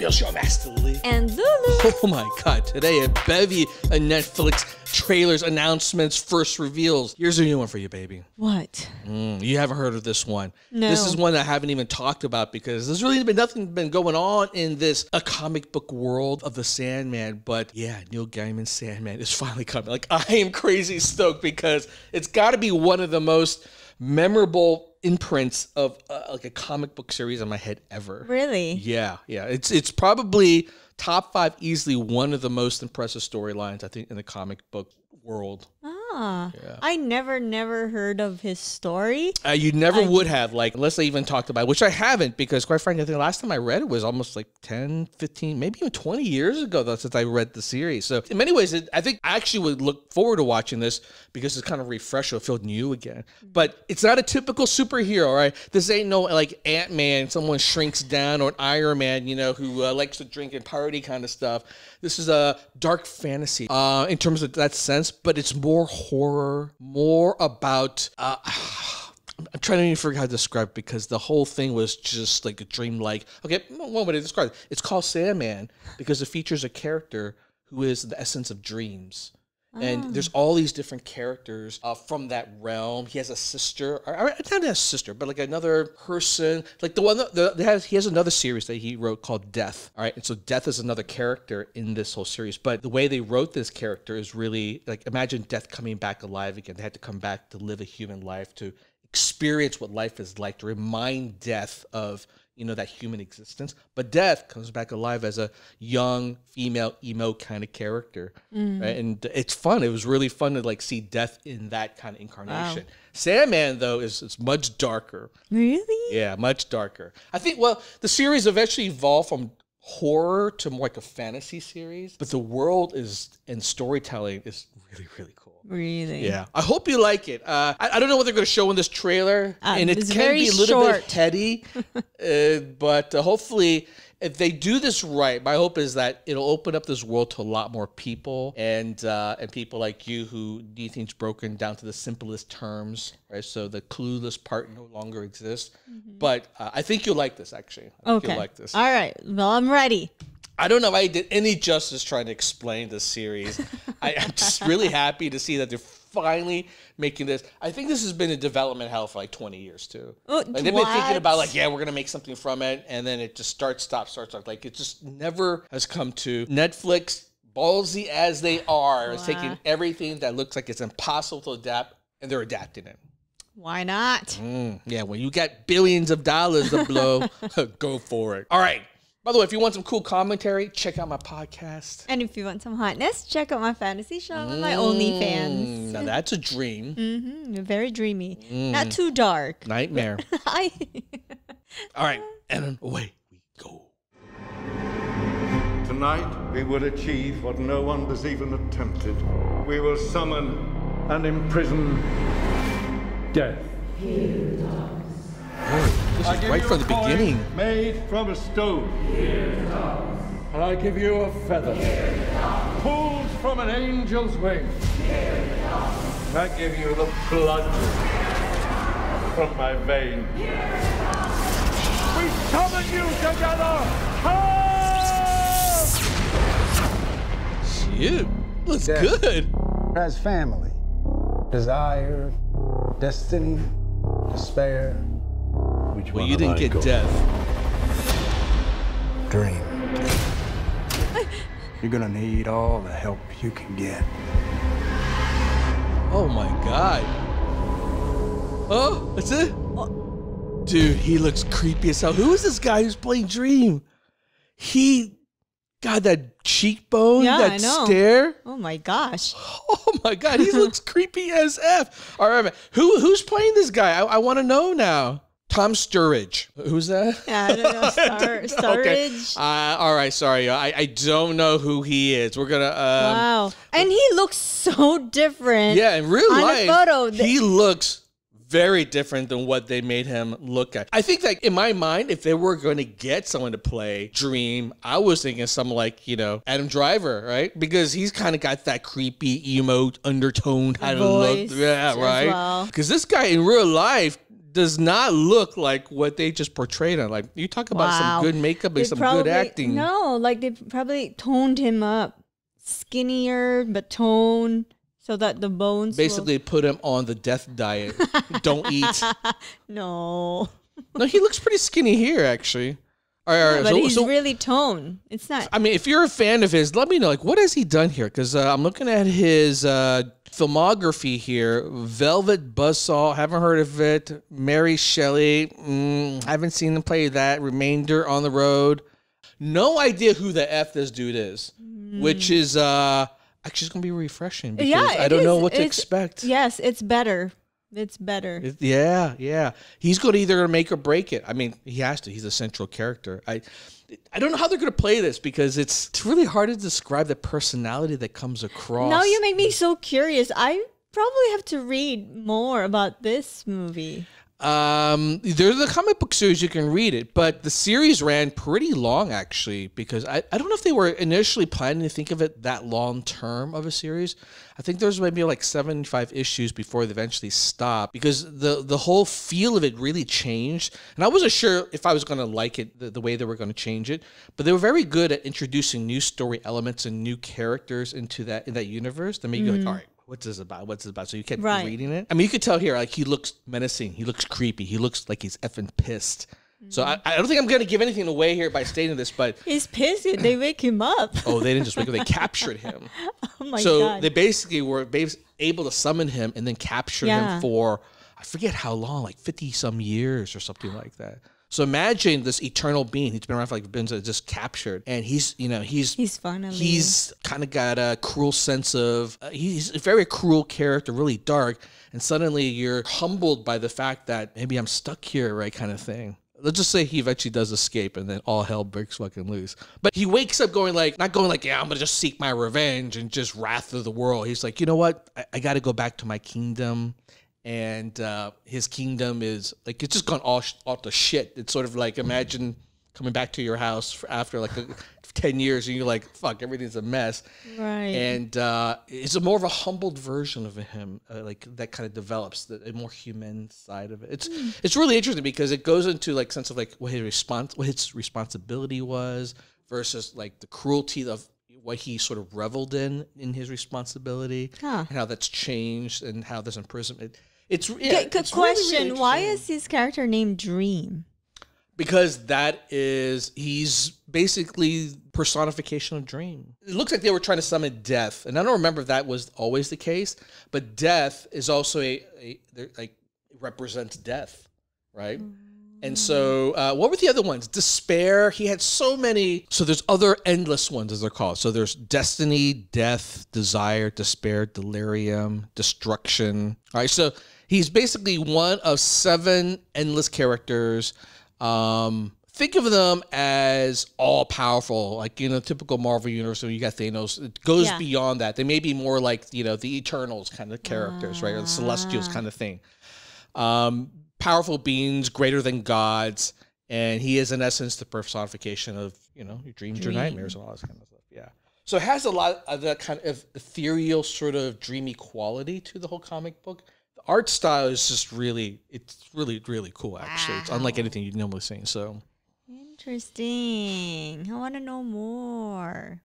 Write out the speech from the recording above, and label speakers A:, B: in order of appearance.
A: reveal show, Master Lee.
B: And Lulu.
A: Oh my god, today a bevy of Netflix trailers, announcements, first reveals. Here's a new one for you, baby.
B: What?
A: Mm, you haven't heard of this one.
B: No.
A: This is one I haven't even talked about because there's really been nothing been going on in this a comic book world of the Sandman. But yeah, Neil Gaiman's Sandman is finally coming. Like I am crazy stoked because it's got to be one of the most memorable imprints of uh, like a comic book series in my head ever.
B: Really?
A: Yeah, yeah. It's it's probably top five, easily one of the most impressive storylines I think in the comic book world.
B: Ah. I never, never heard of his story.
A: Uh, you never would have, like, unless I even talked about it, which I haven't, because quite frankly, I think the last time I read it was almost like 10, 15, maybe even 20 years ago though, since I read the series. So, in many ways, it, I think I actually would look forward to watching this because it's kind of refresh. It'll feel new again. But it's not a typical superhero, right? This ain't no like Ant Man, someone shrinks down, or an Iron Man, you know, who uh, likes to drink and party kind of stuff. This is a dark fantasy uh, in terms of that sense, but it's more horror, more about. Uh, I'm trying to even figure out how to describe because the whole thing was just like a dream-like. Okay, one way to describe it. It's called Sandman because it features a character who is the essence of dreams. And there's all these different characters uh, from that realm. He has a sister, or, or not a sister, but like another person. Like the one that the, that has, he has another series that he wrote called Death. All right, and so Death is another character in this whole series. But the way they wrote this character is really like imagine Death coming back alive again. They had to come back to live a human life to experience what life is like to remind Death of you know that human existence. But death comes back alive as a young female emo kind of character mm. right? and it's fun. It was really fun to like see death in that kind of incarnation. Sandman though is, is much darker.
B: Really?
A: yeah much darker. I think well the series eventually evolved from horror to more like a fantasy series but the world is and storytelling is really really cool
B: Really?
A: yeah, I hope you like it. Uh, I, I don't know what they're going to show in this trailer,
B: Uh,
A: and it
B: it's
A: can
B: very
A: be a little
B: short.
A: bit heady, uh, but uh, hopefully, if they do this right, my hope is that it'll open up this world to a lot more people, and uh, and people like you who need things broken down to the simplest terms, right? So the clueless part no longer exists. But uh, I think you'll like this. Actually, I think.
B: Okay.
A: you'll like this.
B: All right. Well, I'm ready.
A: I don't know if I did any justice trying to explain this series. I, I'm just really happy to see that they're finally making this. I think this has been in development hell for like 20 years too.
B: Oh,
A: like they've been thinking about like, yeah, we're gonna make something from it, and then it just starts, stops, starts, starts. Like it just never has come to Netflix. Ballsy as they are, is taking everything that looks like it's impossible to adapt, and they're adapting it.
B: Why not?
A: Mm, yeah, when you got billions of dollars to blow, go for it. All right. By the way, if you want some cool commentary, check out my podcast.
B: And if you want some hotness, check out my fantasy show on my OnlyFans.
A: Mm, now that's a dream.
B: Mm-hmm. Very dreamy.
A: Mm.
B: Not too dark.
A: Nightmare.
B: I
A: All right, and away we go.
C: Tonight, we will achieve what no one has even attempted. We will summon and imprison death.
A: This is right from the beginning.
C: Made from a stone. And I give you a feather. Pulled from an angel's wing. And I give you the blood from my vein. We summon you together! Come!
A: Shit, looks
D: Yeah.
A: good.
D: As family, desire, destiny, despair,
C: Which
A: Well, you didn't get death.
D: dream. You're gonna need all the help you can get.
A: Oh my god. Oh, that's it? Oh. Dude, he looks creepy as hell. Who is this guy who's playing Dream? He got that cheekbone,
B: Yeah,
A: that
B: I know.
A: stare.
B: Oh my gosh.
A: Oh my god, he looks creepy as f. All right, man. who who's playing this guy? I, I want to know now. Tom Sturridge. Who's that?
B: Yeah, I don't know. Star,
A: Okay.
B: Sturridge.
A: Uh, all right, sorry. I, I don't know who he is. We're gonna. Um,
B: wow. And he looks so different.
A: Yeah, in real
B: on
A: life,
B: a photo.
A: he looks very different than what they made him look at. I think that in my mind, if they were going to get someone to play Dream, I was thinking someone like you know Adam Driver, right? Because he's kind of got that creepy emo undertone kind of look. Yeah, right.
B: well.
A: Because this guy in real life does not look like what they just portrayed on. Like you talk about
B: Wow.
A: some good makeup
B: They
A: and some
B: probably-
A: good acting.
B: No, like they probably toned him up, skinnier but toned, so that the bones. will-
A: Basically, put him on the death diet. Don't eat.
B: no,
A: No, he looks pretty skinny here, actually. All right, all right,
B: but
A: so-
B: he's
A: so-
B: really toned. It's not.
A: I mean, if you're a fan of his, let me know. Like, what has he done here? Because uh, I'm looking at his uh, filmography here. Velvet Buzzsaw, haven't heard of it. Mary Shelley, mm, haven't seen him play that. Remainder on the Road. No idea who the F this dude is, which is uh, actually it's going to be refreshing because
B: yeah,
A: I don't know what to
B: It's-
A: expect.
B: Yes, it's better. It's better.
A: It- yeah, yeah. He's going to either make or break it. I mean, he has to. He's a central character. I, I don't know how they're going to play this because it's it's really hard to describe the personality that comes across.
B: now you make me so curious. I probably have to read more about this movie.
A: Um, there's a comic book series you can read it, but the series ran pretty long actually because I, I don't know if they were initially planning to think of it that long term of a series. I think there's maybe like 75 issues before they eventually stopped because the the whole feel of it really changed, and I wasn't sure if I was going to like it the, the way they were going to change it. But they were very good at introducing new story elements and new characters into that in that universe that made you like, all right. What's this about? What's this about? So you kept
B: Right.
A: reading it. I mean, you could tell here, like he looks menacing. He looks creepy. He looks like he's effing pissed. So I, I don't think I'm going to give anything away here by stating this, but
B: He's pissed. They wake him up.
A: oh, they didn't just wake him. they captured him.
B: Oh my
A: so
B: god.
A: So they basically were able to summon him and then capture
B: Yeah.
A: him for I forget how long, like fifty some years or something like that. So imagine this eternal being. He's been around for like been just captured, and he's you know he's
B: He's finally.
A: he's kind of got a cruel sense of uh, he's a very cruel character really dark. And suddenly you're humbled by the fact that maybe i'm stuck here right kind of thing. Let's just say he eventually does escape and then all hell breaks fucking loose. But he wakes up going like not going like yeah i'm gonna just seek my revenge and just wrath of the world. He's like you know what? I, I gotta go back to my kingdom and uh, his kingdom is like it's just gone all sh- all to shit. It's sort of like imagine coming back to your house for after like a, ten years and you're like fuck everything's a mess.
B: right.
A: And uh, it's a more of a humbled version of him, uh, like that kind of develops the a more human side of it. It's it's really interesting because it goes into like sense of like what his response, what his responsibility was versus like the cruelty of what he sort of reveled in in his responsibility
B: Huh.
A: and how that's changed and how this imprisonment. It's yeah,
B: Good- good
A: it's really, really
B: question. Why is his character named Dream?
A: because that is he's basically personification of dream. It looks like they were trying to summon death, and I don't remember if that was always the case. But death is also a, a like represents death, right? And so, uh, what were the other ones? Despair. He had so many. So there's other endless ones, as they're called. So there's destiny, death, desire, despair, delirium, destruction. All right. So he's basically one of seven endless characters. Um, think of them as all powerful, like in know, typical Marvel universe. When you got Thanos, it goes
B: Yeah.
A: beyond that. They may be more like you know the Eternals kind of characters, right, or the Celestials
B: Ah.
A: kind of thing um, powerful beings greater than gods, and he is in essence the personification of you know your dreams, your nightmares, and all that kind of stuff. Yeah. So it has a lot of that kind of ethereal, sort of dreamy quality to the whole comic book. Art style is just really, it's really, really cool. Actually, it's unlike anything you'd normally see. So
B: Interesting. I want to know more.